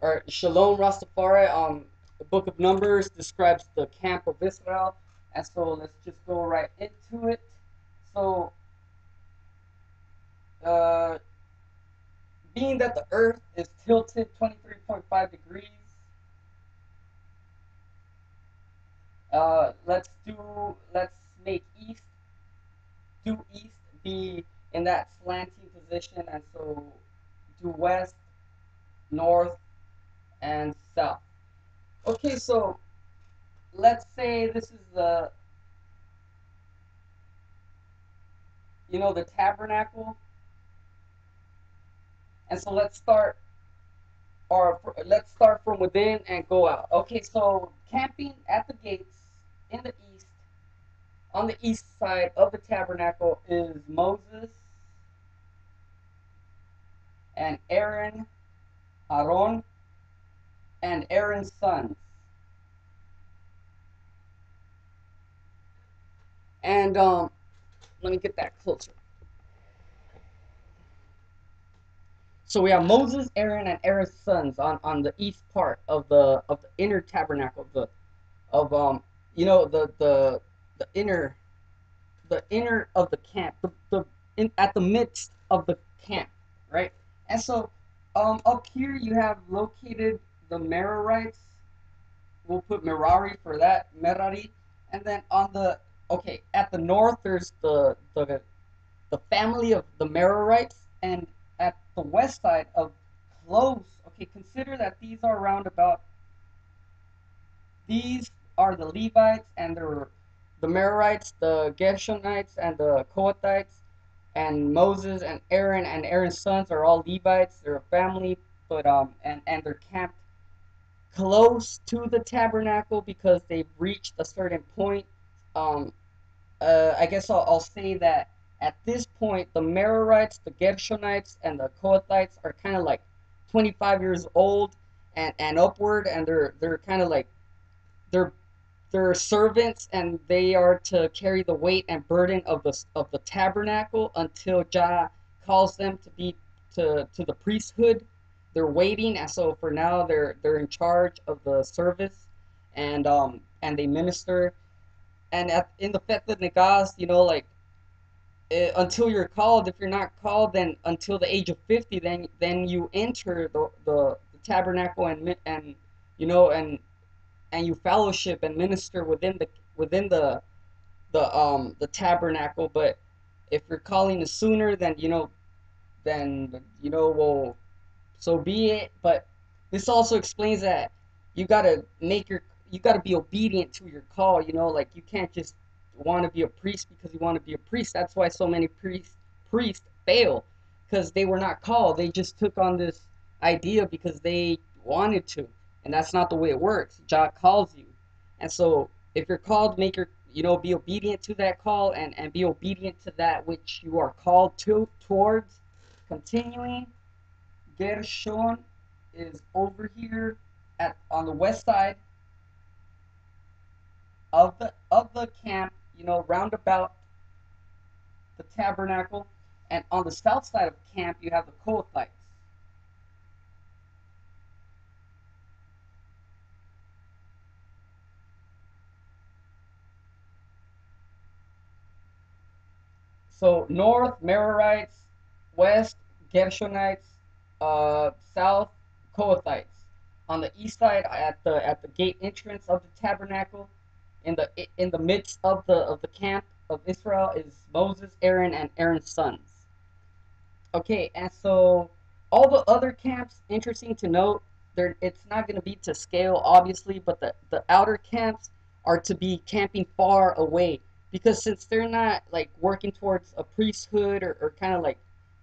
or Shalom Rastafari. Um, the Book of Numbers describes the camp of Israel, and so let's just go right into it. So, uh, being that the Earth is tilted 23.5 degrees, uh, let's do let's make east do east be in that slanting position, and so do west, north, and south. Okay, so let's say this is the you know the tabernacle and so let's start or let's start from within and go out okay so camping at the gates in the east on the east side of the tabernacle is moses and aaron aaron and aaron's sons and um let me get that closer. So we have Moses, Aaron, and Aaron's sons on, on the east part of the of the inner tabernacle, the of um you know the the the inner the inner of the camp, the, the in at the midst of the camp, right? And so um up here you have located the Merarites. We'll put Merari for that, Merari. And then on the okay, at the north there's the the the family of the Merarites, and at the west side of close. Okay, consider that these are around about. These are the Levites, and they're the Merarites, the Gershonites, and the Kohathites, and Moses and Aaron and Aaron's sons are all Levites. They're a family, but um, and and they're camped close to the tabernacle because they've reached a certain point um, uh, I guess I'll, I'll say that at this point, the Merarites, the Gershonites, and the Kohathites are kind of like 25 years old and, and upward, and they're they're kind of like they're they're servants, and they are to carry the weight and burden of the of the tabernacle until Jah calls them to be to to the priesthood. They're waiting, and so for now, they're they're in charge of the service, and um and they minister and at, in the Fete Negas, you know, like uh, until you're called. If you're not called, then until the age of fifty, then then you enter the the, the tabernacle and and you know and and you fellowship and minister within the within the the um the tabernacle. But if you're calling it sooner, then you know, then you know, well, so be it. But this also explains that you gotta make your you got to be obedient to your call. You know, like you can't just want to be a priest because you want to be a priest. That's why so many priests priests fail because they were not called. They just took on this idea because they wanted to, and that's not the way it works. God calls you, and so if you're called, make your you know be obedient to that call and and be obedient to that which you are called to towards. Continuing, Gershon is over here at on the west side of the of the camp, you know, round about the tabernacle, and on the south side of camp you have the Kohathites. So north Merarites, west Gershonites, uh, south Kohathites. On the east side, at the at the gate entrance of the tabernacle, in the in the midst of the of the camp of Israel is Moses, Aaron, and Aaron's sons. Okay, and so all the other camps, interesting to note, they it's not going to be to scale, obviously, but the, the outer camps are to be camping far away. Because since they're not like working towards a priesthood or, or kind of like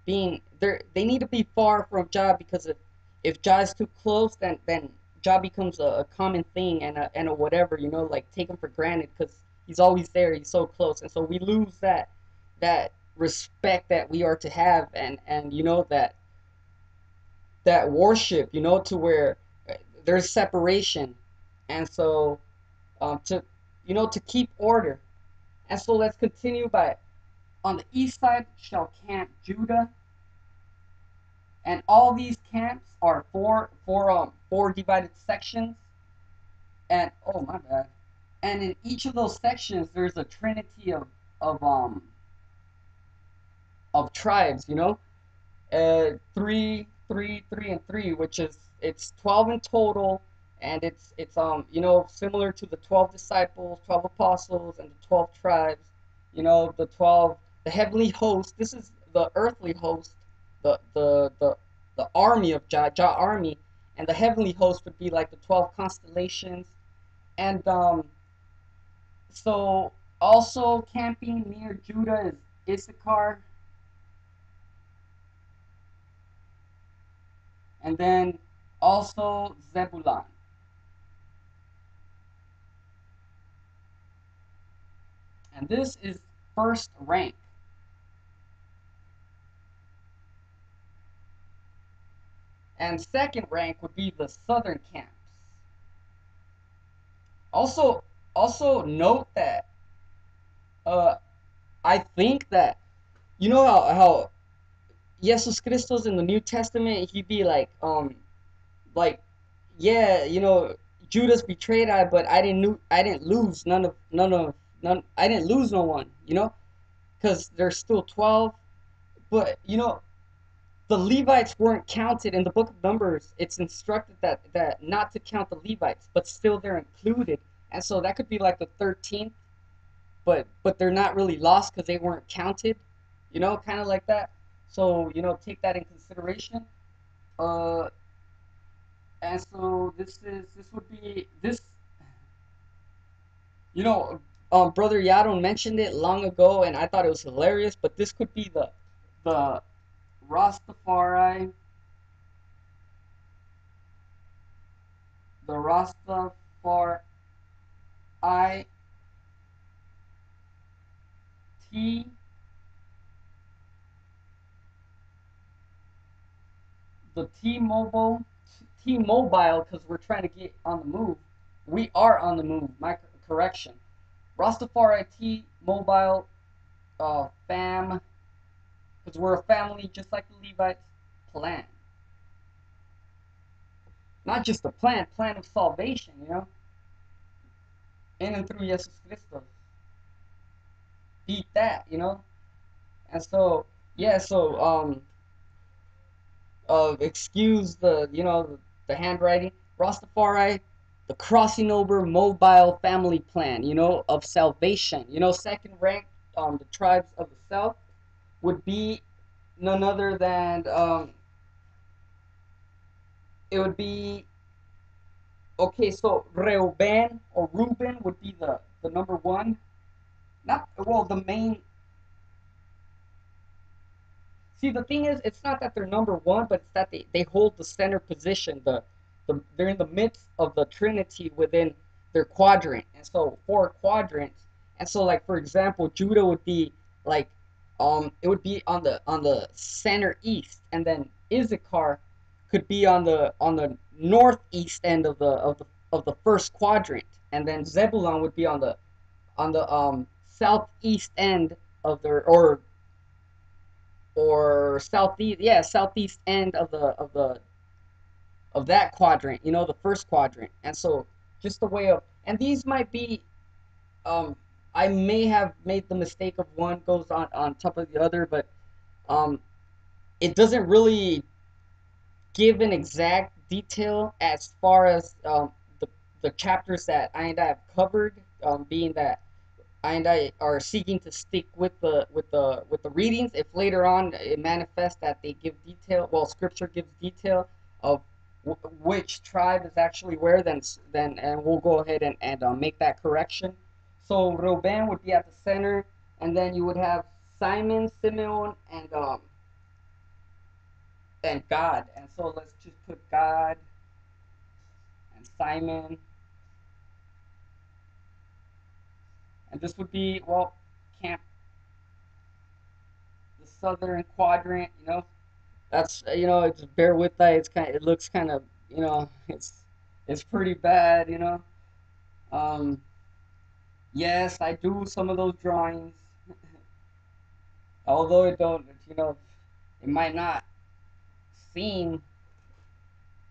being they they need to be far from Jah because if if is too close then then Jah becomes a, a common thing and a, and a whatever, you know, like take him for granted because he's always there, he's so close, and so we lose that that respect that we are to have, and and you know that that worship, you know, to where uh, there's separation, and so um, to you know to keep order, and so let's continue by on the east side shall camp Judah and all these camps are four four um four divided sections. And oh my bad. And in each of those sections there's a trinity of of um of tribes you know? Uh three three three and three which is it's 12 in total. And it's it's um you know similar to the 12 disciples 12 apostles and the 12 tribes. You know the 12 the heavenly host. This is the earthly host the the the, army of Jah, Jah army and the heavenly host would be like the 12 constellations. And um so also camping near Judah is Issachar. And then also Zebulun and this is first rank and second rank would be the southern camps. Also, also note that uh, I think that you know how how Jesus Christos in the New Testament he'd be like um like yeah you know Judas betrayed I but I didn't lo- I didn't lose none of none of none I didn't lose no one you know because there's still twelve but you know the Levites weren't counted in the book of Numbers. It's instructed that that not to count the Levites, but still they're included. And so that could be like the 13th, but but they're not really lost because they weren't counted. You know, kind of like that. So you know, take that in consideration. Uh, and so this is this would be this. You know, um, brother Yadon mentioned it long ago, and I thought it was hilarious. But this could be the the Rastafari, the Rastafari T the T-Mobile T-Mobile because we're trying to get on the move. We are on the move. My correction. Rastafari T-Mobile uh, fam because we're a family just like the Levites plan. Not just a plan, plan of salvation, you know? In and through Jesus Christos. Beat that, you know? And so, yeah, so, um, uh, excuse the, you know, the handwriting. Rastafari, the crossing over mobile family plan, you know, of salvation. You know, second rank, um, the tribes of the south would be none other than um, it would be okay. So Reuben or Reuben would be the the number one. Not well, the main. See, the thing is, it's not that they're number one, but it's that they, they hold the center position. The, the they're in the midst of the Trinity within their quadrant, and so four quadrants. And so, like for example, Judah would be like um, it would be on the on the center east, and then Issachar could be on the on the northeast end of the of the of the first quadrant, and then Zebulon would be on the on the um southeast end of the or or southeast yeah southeast end of the of the of that quadrant you know the first quadrant. And so just the way of and these might be um I may have made the mistake of one goes on on top of the other, but um, it doesn't really give an exact detail as far as um, the the chapters that I and I have covered, um, being that I and I are seeking to stick with the with the with the readings. If later on it manifests that they give detail, well, Scripture gives detail of which tribe is actually where, then then and we'll go ahead and and uh, make that correction. So Reuben would be at the center, and then you would have Simon, Simeon, and um, and Gad. And so let's just put Gad and Simon. And this would be well, camp the southern quadrant. You know, that's you know, it's bear with that. It's kind. Of, it looks kind of you know, it's it's pretty bad. You know. Um, Yes, I do some of those drawings. Although it don't, you know, it might not seem,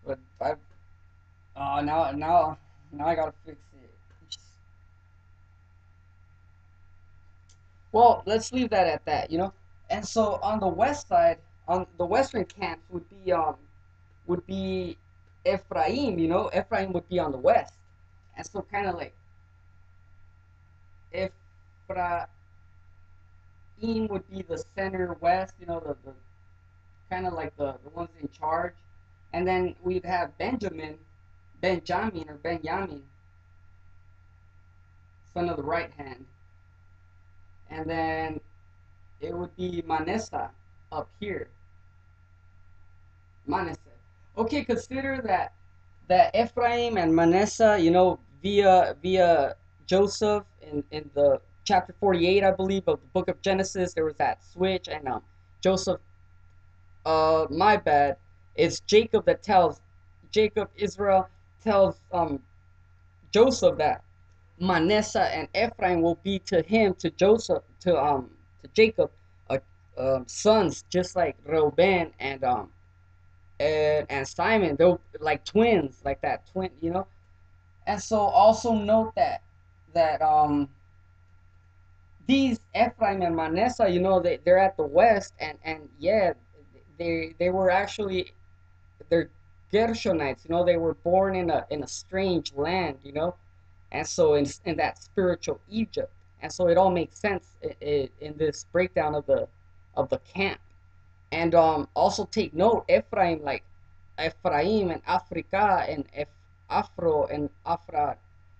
but I. Oh, now now now I gotta fix it. Well, let's leave that at that, you know. And so on the west side, on the western camps would be um would be Ephraim, you know. Ephraim would be on the west, and so kind of like Uh, Ephraim would be the center west, you know, the, the kind of like the, the ones in charge. And then we'd have Benjamin, Benjamin or Benjamin, son of the right hand. And then it would be Manasseh up here. Manasseh. Okay, consider that that Ephraim and Manasseh, you know, via via Joseph in, in the chapter 48, I believe, of the book of Genesis, there was that switch, and um, Joseph, uh, my bad, it's Jacob that tells, Jacob, Israel, tells um, Joseph that Manasseh and Ephraim will be to him, to Joseph, to um, to Jacob, uh, uh, sons just like Reuben and um, and, and Simon. They're like twins, like that twin, you know. And so also note that that um these Ephraim and Manasseh, you know, they, they're at the west, and, and yeah, they they were actually they're Gershonites, you know, they were born in a in a strange land, you know, and so in in that spiritual Egypt, and so it all makes sense in, in this breakdown of the of the camp, and um also take note Ephraim like Ephraim and Africa and F, Afro and Afra,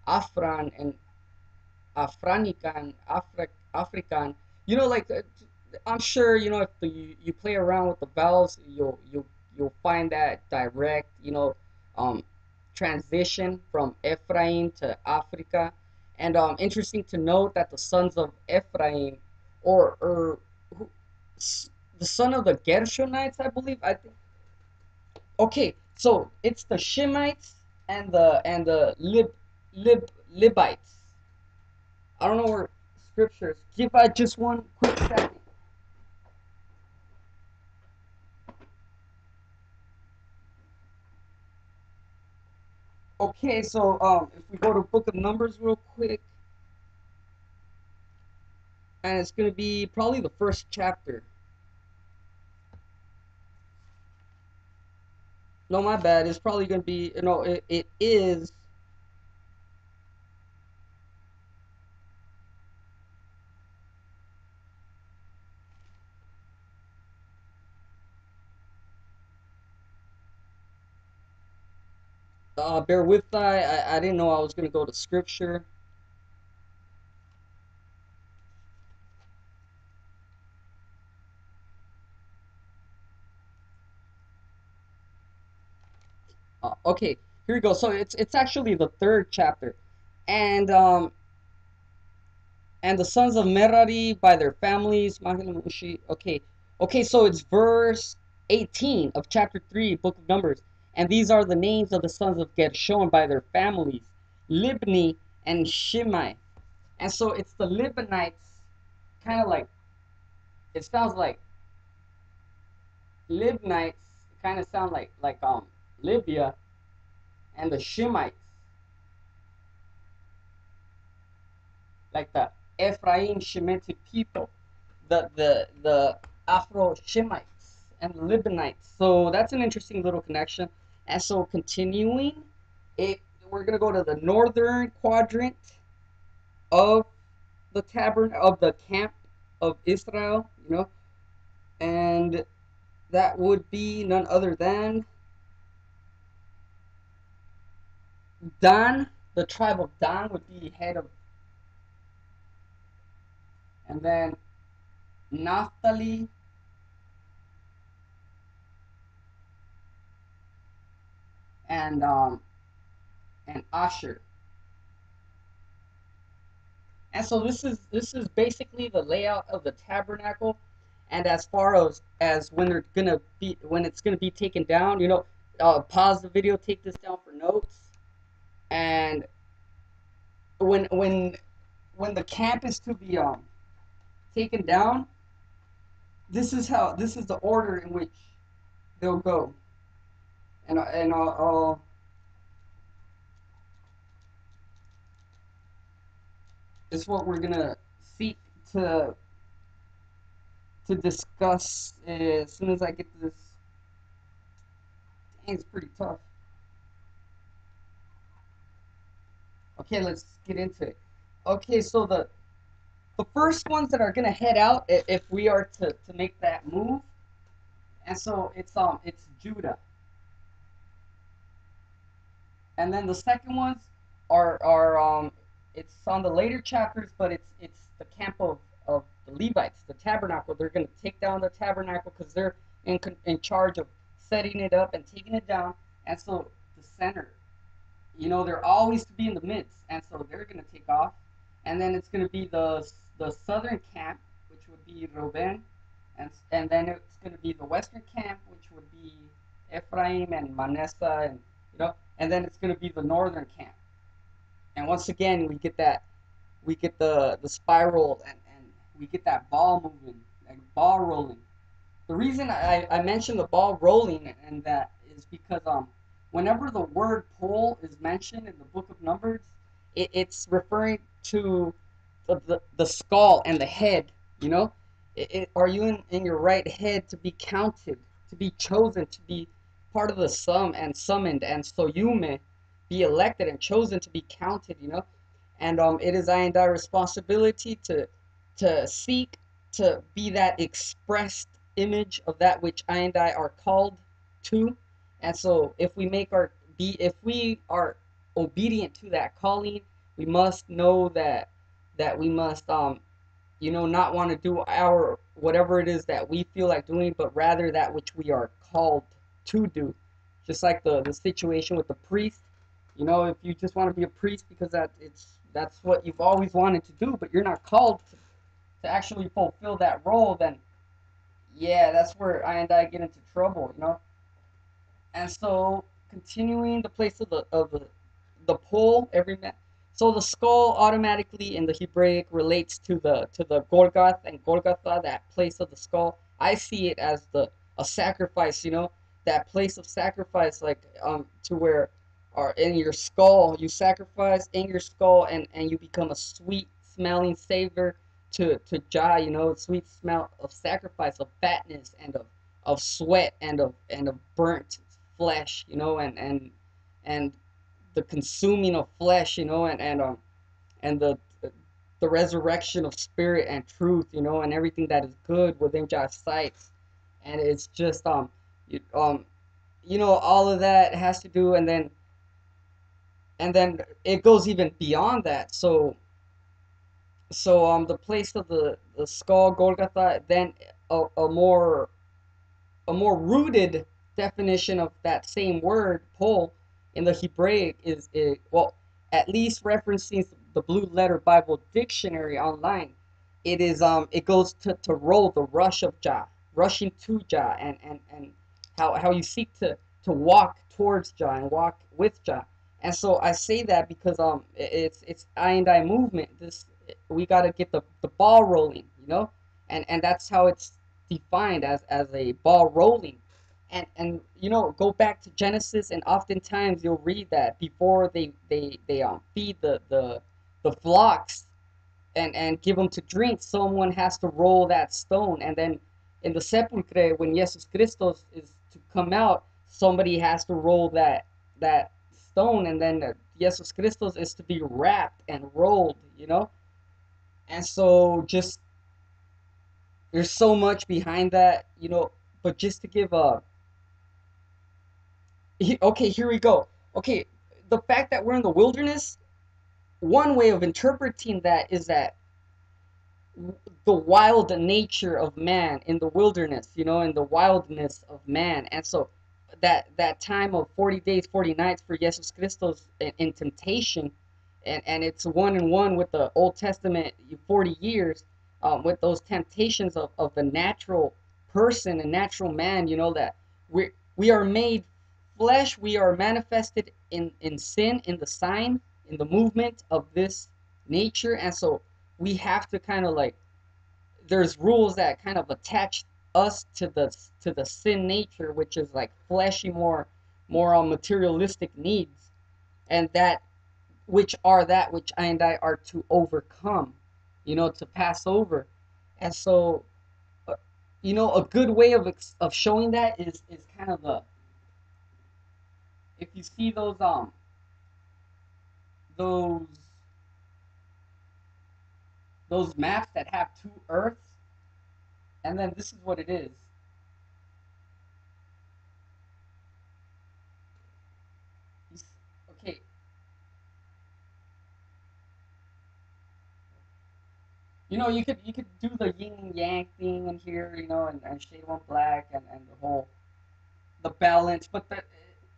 Afran and Afranican, Afri- African. You know, like uh, I'm sure you know if the, you, you play around with the vowels, you'll you'll you'll find that direct, you know, um, transition from Ephraim to Africa. And um, interesting to note that the sons of Ephraim, or or who, the son of the Gershonites, I believe. I think. Okay, so it's the Shemites and the and the Lib Lib Libites. I don't know where scriptures. Give I just one quick second. Okay, so um, if we go to Book of Numbers real quick, and it's gonna be probably the first chapter. No, my bad. It's probably gonna be you know it, it is uh, bear with I, I. I didn't know I was going to go to scripture. Uh, okay, here we go. So it's it's actually the third chapter, and um, and the sons of Merari by their families. Okay, okay. So it's verse 18 of chapter three, book of Numbers. And these are the names of the sons of Gershon by their families, Libni and Shimei. And so it's the Libanites, kind of like, it sounds like, Libnites kind of sound like, like um Libya, and the Shemites, like the Ephraim Shemitic people, the the the Afro Shemites and Libanites. So that's an interesting little connection. So continuing, it we're gonna go to the northern quadrant of the tabern of the camp of Israel, you know, and that would be none other than Dan. The tribe of Dan would be head of, and then Naphtali and um, and Asher. And so this is this is basically the layout of the tabernacle. And as far as as when they're gonna be when it's gonna be taken down, you know, uh, pause the video, take this down for notes, and when when when the camp is to be um taken down, this is how this is the order in which they'll go. And and I'll, I'll is what we're gonna seek to to discuss as soon as I get this. Dang, it's pretty tough. Okay, let's get into it. Okay, so the the first ones that are gonna head out if we are to, to make that move, and so it's um it's Judah. And then the second ones are are um it's on the later chapters, but it's it's the camp of, of the Levites, the tabernacle. They're going to take down the tabernacle because they're in in charge of setting it up and taking it down. And so the center, you know, they're always to be in the midst, and so they're going to take off. And then it's going to be the the southern camp, which would be Reuben, and and then it's going to be the western camp, which would be Ephraim and Manasseh, and you know, and then it's going to be the northern camp and once again, we get that, we get the the spiral, and, and we get that ball moving, like ball rolling. The reason I, I mentioned the ball rolling and that is because um, whenever the word pole is mentioned in the book of Numbers, it, it's referring to the, the, the skull and the head, you know? It, it, are you in, in your right head to be counted, to be chosen, to be part of the sum and summoned, and so you may be elected and chosen to be counted, you know. And um, it is I and I responsibility to to seek to be that expressed image of that which I and I are called to. And so if we make our be if we are obedient to that calling, we must know that that we must um you know not want to do our whatever it is that we feel like doing, but rather that which we are called to do. Just like the the situation with the priest you know, if you just want to be a priest because that it's that's what you've always wanted to do, but you're not called to, to actually fulfill that role, then yeah, that's where I and I get into trouble, you know. And so continuing the place of the of the the pole, every man. So the skull automatically in the Hebraic relates to the to the Golgoth and Golgotha, that place of the skull. I see it as the a sacrifice, you know, that place of sacrifice, like um to where or in your skull. You sacrifice in your skull, and and you become a sweet smelling savor to to Jah. You know, sweet smell of sacrifice, of fatness, and of of sweat, and of and of burnt flesh. You know, and and and the consuming of flesh. You know, and and um and the the resurrection of spirit and truth. You know, and everything that is good within Jah's sights. And it's just um you, um you know all of that has to do and then and then it goes even beyond that. So, so um, the place of the the skull Golgotha, then a, a more a more rooted definition of that same word pole in the Hebraic is, is well, at least referencing the Blue Letter Bible Dictionary online. It is um it goes to, to roll the rush of Jah, rushing to Jah, and and and how how you seek to to walk towards Jah and walk with Jah. And so I say that because um it's it's I and I movement. This we got to get the, the ball rolling, you know, and and that's how it's defined as as a ball rolling. And and you know go back to Genesis and oftentimes you'll read that before they they they um feed the the the flocks and and give them to drink, someone has to roll that stone, and then in the sepulchre when Jesus Christos is to come out, somebody has to roll that that stone and then Jesus Christos is to be wrapped and rolled, you know? And so just there's so much behind that, you know, but just to give a okay, here we go. Okay, the fact that we're in the wilderness, one way of interpreting that is that the wild nature of man in the wilderness, you know, in the wildness of man. And so that that time of 40 days 40 nights for jesus christos in, in, temptation and and it's one and one with the old testament 40 years um, with those temptations of, of the natural person and natural man you know that we we are made flesh we are manifested in in sin in the sign in the movement of this nature and so we have to kind of like there's rules that kind of attach us to the to the sin nature, which is like fleshy, more more on materialistic needs, and that which are that which I and I are to overcome, you know, to pass over, and so, uh, you know, a good way of of showing that is is kind of the if you see those um those those maps that have two Earths, and then this is what it is. Okay, you know you could you could do the yin and yang thing in here, you know, and, and shade one black and, and the whole the balance, but the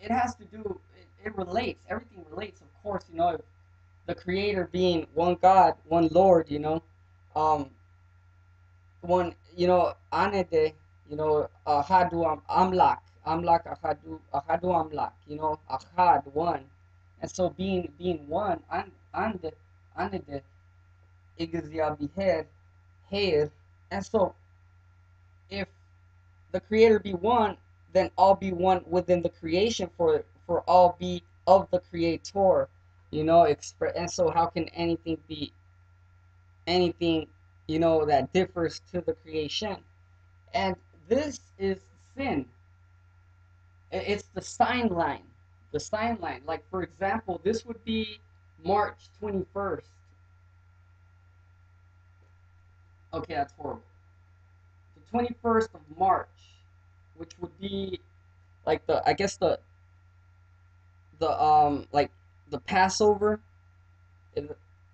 it has to do it, it relates. Everything relates, of course, you know, if the creator being one God, one Lord, you know, um one you know anede you know ahadu am amlak amlak ahadu ahadu amlak you know ahad one. And so being being one and and anede igazia biher hair and so if the creator be one then all be one within the creation for for all be of the creator you know express and so how can anything be anything you know that differs to the creation? And this is sin. It's the sign line the sign line. Like for example this would be march 21st okay that's horrible. The 21st of march which would be like the i guess the the um like the passover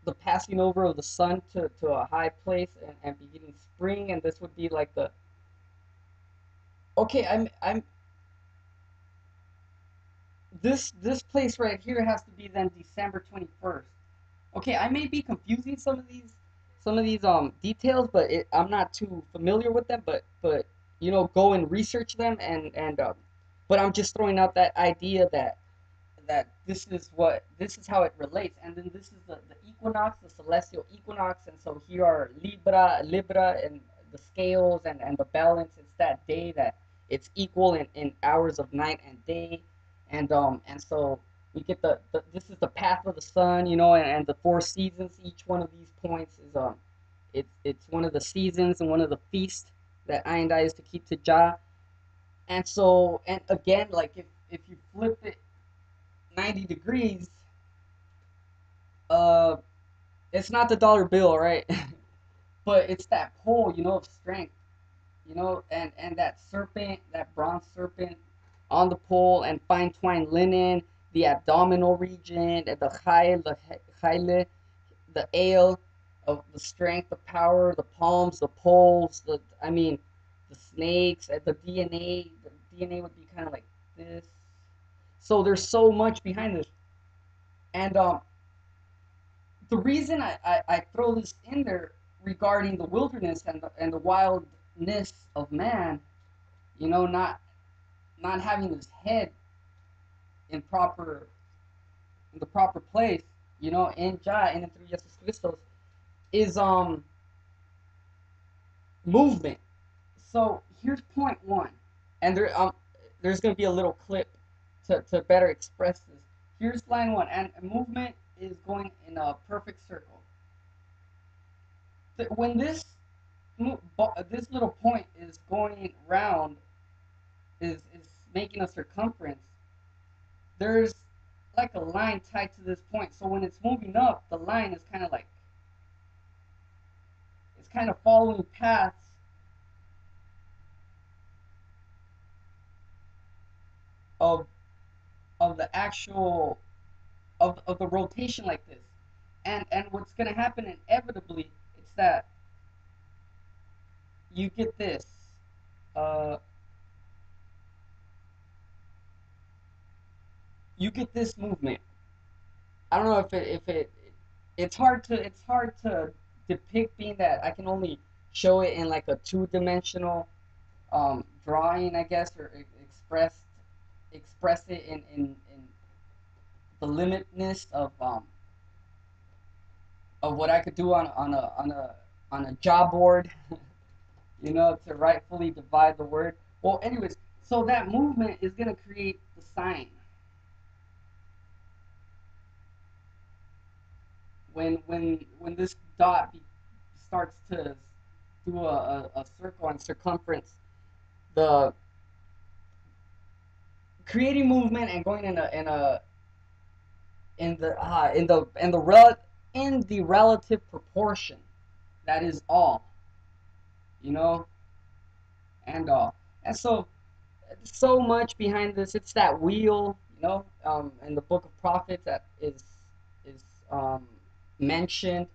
the passing over of the sun to, to a high place and, and beginning spring and this would be like the okay i'm i'm this this place right here has to be then december 21st okay i may be confusing some of these some of these um details but it, i'm not too familiar with them but but you know go and research them and and um but i'm just throwing out that idea that that this is what this is how it relates. And then this is the, the equinox the celestial equinox. And so here are libra libra and the scales and and the balance. It's that day that it's equal in, in hours of night and day. And um and so we get the, the this is the path of the sun you know and, and the four seasons. Each one of these points is um it's it's one of the seasons and one of the feasts that I and I is to keep to Jah and so and again like if if you flip it 90 degrees uh it's not the dollar bill right? But it's that pole you know of strength you know and and that serpent that bronze serpent on the pole and fine twined linen the abdominal region the chayil the chayile the ale of the strength the power the palms the poles the i mean the snakes the dna the dna would be kind of like this so there's so much behind this and um the reason I, I, I throw this in there regarding the wilderness and the, and the wildness of man, you know, not not having his head in proper in the proper place, you know, in Jah and in through Jesus Christos, is um movement. So here's point one, and there um there's gonna be a little clip to, to better express this. Here's line one, and movement is going in a perfect circle. When this this little point is going round, is is making a circumference. There's like a line tied to this point. So when it's moving up, the line is kind of like it's kind of following paths of of the actual of, of the rotation like this. And and what's gonna happen inevitably it's that you get this. Uh, you get this movement. I don't know if it if it it's hard to it's hard to depict being that I can only show it in like a two dimensional um, drawing, I guess, or express express it in, in, in the limitness of um, of what I could do on on a on a on a job board, you know, to rightfully divide the word. Well, anyways, so that movement is gonna create the sign. When when when this dot be, starts to do a, a, a circle and circumference, the creating movement and going in a in a in the uh, in the in the rel in the relative proportion. That is all. You know, and all. And so so much behind this. It's that wheel, you know, um, in the book of prophets that is is um, mentioned,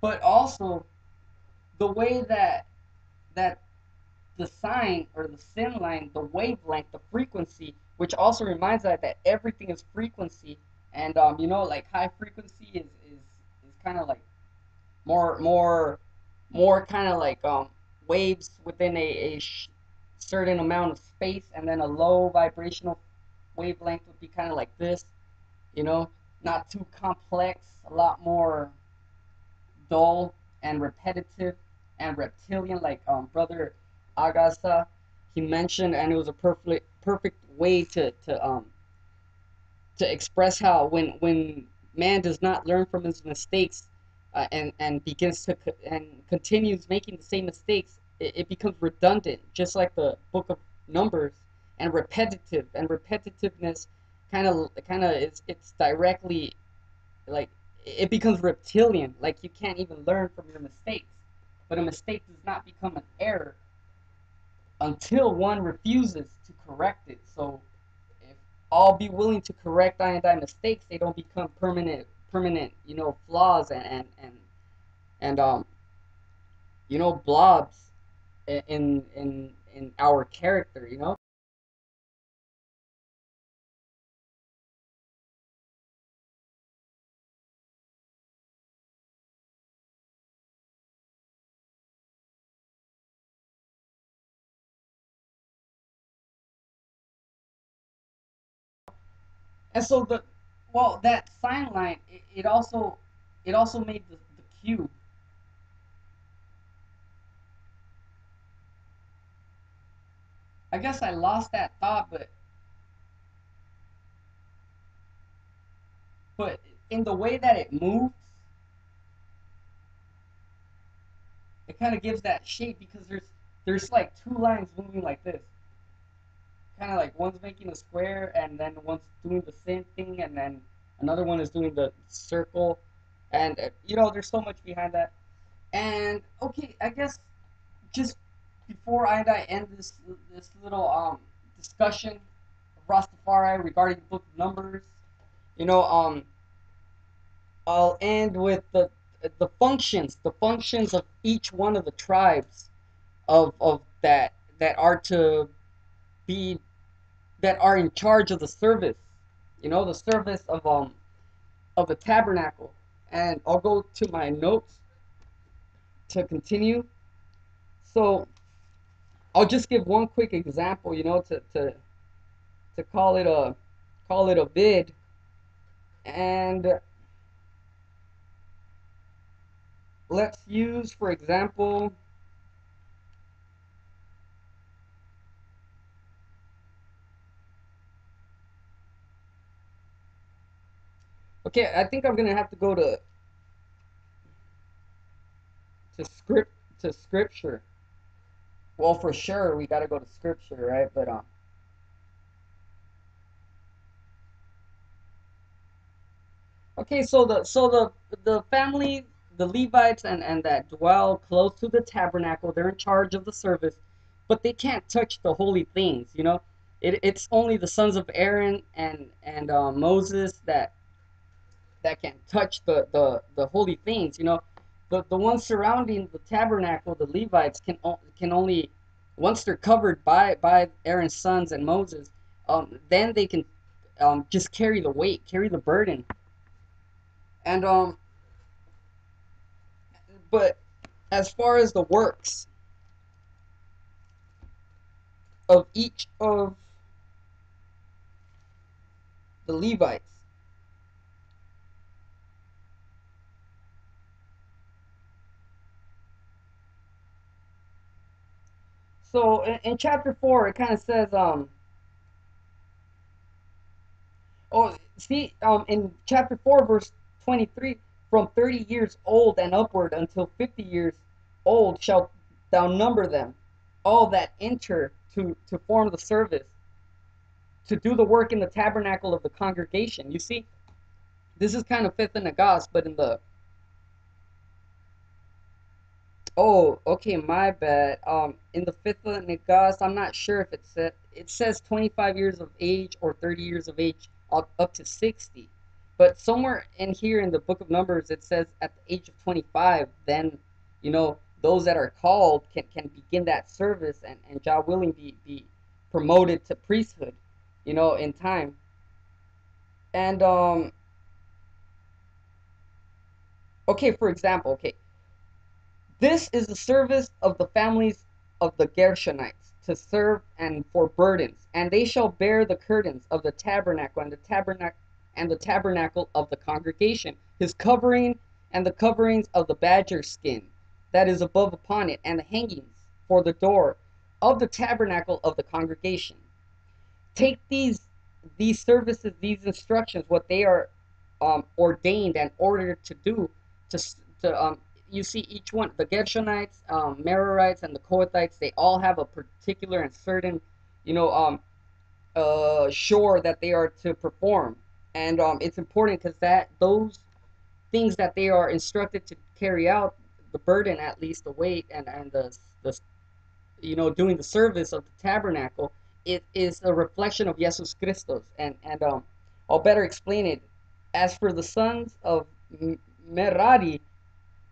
but also the way that that the sign or the sim line, the wavelength, the frequency, which also reminds us that everything is frequency, and um, you know, like high frequency is is, is kind of like more more more kind of like um waves within a, a certain amount of space, and then a low vibrational wavelength would be kind of like this, you know, not too complex, a lot more dull and repetitive and reptilian, like um, Brother Agasa he mentioned, and it was a perfect perfect way to to um to express how when when man does not learn from his mistakes uh, and and begins to co- and continues making the same mistakes, it, it becomes redundant, just like the book of Numbers, and repetitive. And repetitiveness kind of kind of is it's directly like it becomes reptilian. Like you can't even learn from your mistakes. But a mistake does not become an error until one refuses to correct it. So if all be willing to correct I and I mistakes, they don't become permanent permanent, you know, flaws and and and, and um you know blobs in in in our character, you know. And so the well that sign line it, it also it also made the, the cube. I guess I lost that thought, but but in the way that it moves, it kind of gives that shape because there's there's like two lines moving like this. Kind of like one's making a square and then one's doing the same thing and then another one is doing the circle. And uh, you know there's so much behind that. And okay i guess just before i, end this this little um discussion of rastafari regarding the book of numbers you know um i'll end with the the functions the functions of each one of the tribes of of that that are to be that are in charge of the service. You know, the service of um of the tabernacle. And I'll go to my notes to continue. So I'll just give one quick example, you know, to to to call it a call it a vid. And let's use for example Okay, I think I'm gonna have to go to to script to scripture. Well, for sure we gotta go to scripture, right? But um, okay, so the so the the family, the Levites, and and that dwell close to the tabernacle, they're in charge of the service, but they can't touch the holy things. You know, it, it's only the sons of Aaron and and uh, Moses that that can touch the the the holy things. You know, the the ones surrounding the tabernacle, the Levites can can only once they're covered by by Aaron's sons and Moses, um, then they can um, just carry the weight, carry the burden, and um, but as far as the works of each of the Levites so in, in chapter four, it kind of says, um, oh, see, um, in chapter four, verse twenty-three, from thirty years old and upward until fifty years old shalt thou number them, all that enter to to form the service, to do the work in the tabernacle of the congregation. You see, this is kind of fifth in the gospel, but in the Oh, okay, my bad. Um, in the fifth of Negas, I'm not sure if it said it says 25 years of age or 30 years of age up, up to 60. But somewhere in here in the book of Numbers, it says at the age of 25, then, you know, those that are called can, can begin that service and, and God willing be, be promoted to priesthood, you know, in time. And, um, okay, for example, okay, this is the service of the families of the Gershonites to serve and for burdens, and they shall bear the curtains of the tabernacle and the tabernacle and the tabernacle of the congregation, his covering and the coverings of the badger skin that is above upon it, and the hangings for the door of the tabernacle of the congregation. Take these these services, these instructions, what they are um, ordained and ordered to do to, to um, you see each one, the Gershonites, um, Merarites, and the Kohathites, they all have a particular and certain, you know, um, uh, shore that they are to perform. And um, it's important because that those things that they are instructed to carry out, the burden at least, the weight, and, and the, the, you know, doing the service of the tabernacle, it is a reflection of Jesus Christos. And, and um, I'll better explain it. As for the sons of Merari,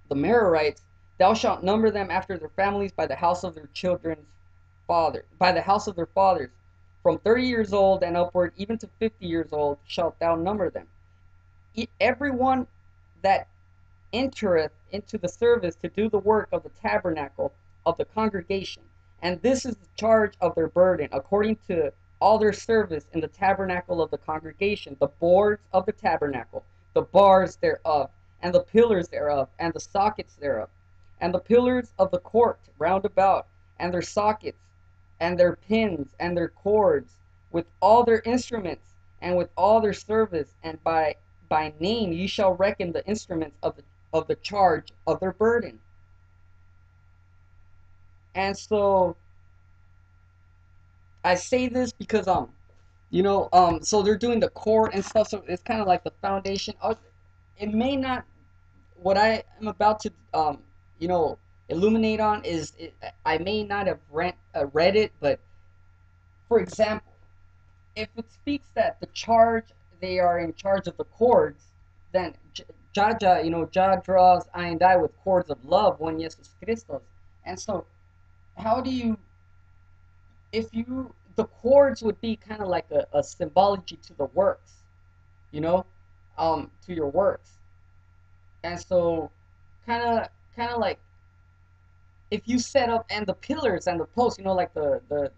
the Merarites, thou shalt number them after their families by the house of their children's father, by the house of their fathers. From thirty years old and upward, even to fifty years old, shalt thou number them. Everyone that entereth into the service to do the work of the tabernacle of the congregation, and this is the charge of their burden, according to all their service in the tabernacle of the congregation, the boards of the tabernacle, the bars thereof, and the pillars thereof, and the sockets thereof, and the pillars of the court round about, and their sockets, and their pins, and their cords, with all their instruments, and with all their service, and by by name ye shall reckon the instruments of the of the charge of their burden. And so I say this because um you know um so they're doing the court and stuff so it's kind of like the foundation it may not what I am about to um you know illuminate on is it, I may not have read uh, read it, but for example, if it speaks that the charge they are in charge of the cords, then Jaja, you know, Jah draws I and I with cords of love when Jesus Christos. And so, how do you, if you, the cords would be kind of like a, a symbology to the works, you know, um, to your works and so kind of kind of like if you set up and the pillars and the posts you know like the the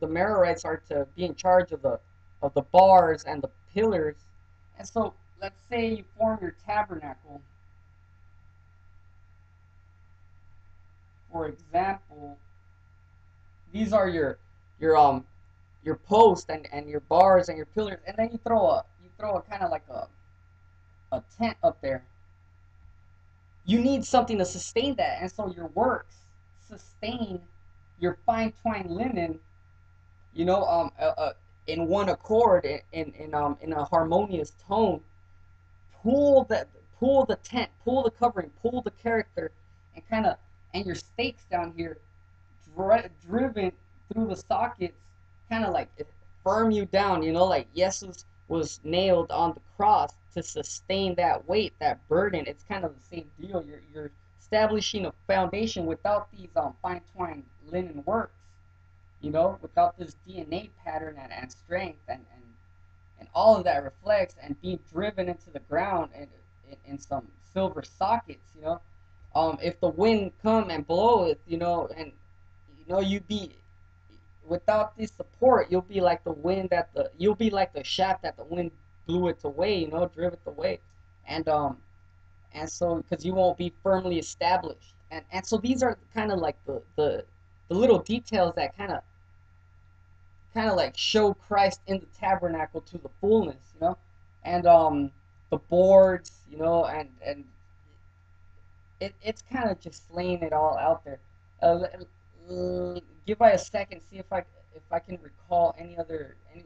the Merarites are to be in charge of the of the bars and the pillars. And so let's say you form your tabernacle. For example these are your your um your posts and and your bars and your pillars. And then you throw a you throw a kind of like a a tent up there you need something to sustain that. And so your works sustain your fine twined linen, you know, um, uh, uh, in one accord, in, in, um, in a harmonious tone. Pull the, pull the tent, pull the covering, pull the character, and kind of, and your stakes down here, dri driven through the sockets, kind of like firm you down, you know, like Jesus was nailed on the cross to sustain that weight, that burden. It's kind of the same deal. You're, you're establishing a foundation without these um, fine twined linen works, you know, without this DNA pattern and, and strength and, and, and all of that reflects and being driven into the ground and in, in some silver sockets, you know. Um, if the wind come and blow it, you know, and you know you be without this support, you'll be like the wind that the you'll be like the shaft that the wind blew it away, you know, drove it away, and um, and so because you won't be firmly established, and and so these are kind of like the the the little details that kind of kind of like show Christ in the tabernacle to the fullness, you know, and um the boards, you know, and and it, it's kind of just laying it all out there. Uh, give I a second, see if I if I can recall any other any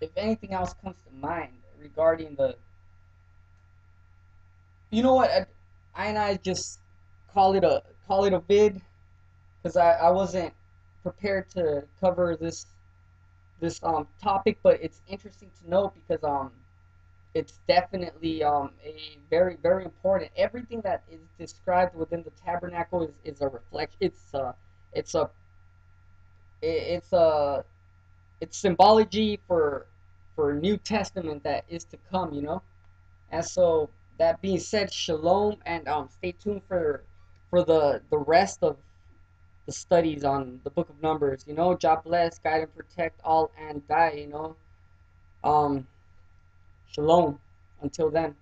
if anything else comes to mind regarding the. You know what? I, I and I just call it a call it a vid because I, I wasn't prepared to cover this this um topic, but it's interesting to note because um it's definitely um a very very important. Everything that is described within the tabernacle is, is a reflection. It's a it's a it's a it's symbology for for New Testament that is to come. You know, and so that being said, shalom, and um stay tuned for for the the rest of the studies on the book of numbers you know? God bless guide and protect all and die you know? Um shalom. Until then